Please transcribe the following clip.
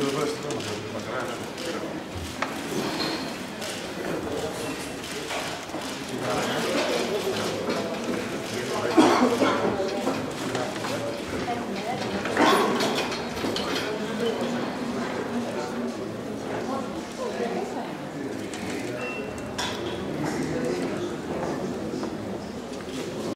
pelo vosso trabalho.